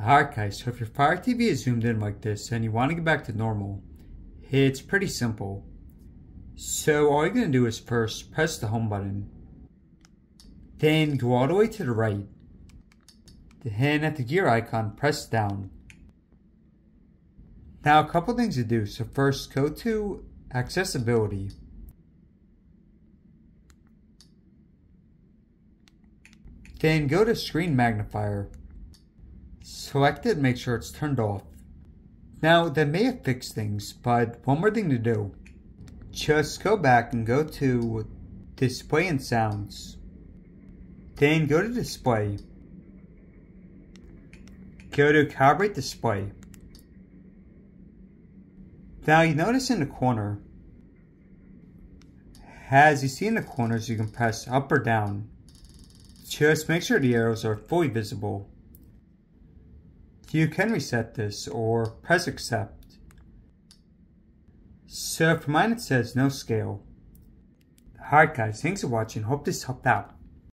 Alright guys, so if your Fire TV is zoomed in like this and you want to get back to normal, it's pretty simple. So all you're going to do is first press the home button, then go all the way to the right, then at the gear icon press down. Now a couple things to do, so first go to accessibility. Then go to screen magnifier Select it, make sure it's turned off. Now, that may have fixed things, but one more thing to do. Just go back and go to Display and Sounds. Then go to Display. Go to Calibrate Display. Now you notice in the corner, as you see in the corners, you can press up or down. Just make sure the arrows are fully visible. You can reset this or press accept. So for mine it says no scale. Alright guys, thanks for watching. Hope this helped out.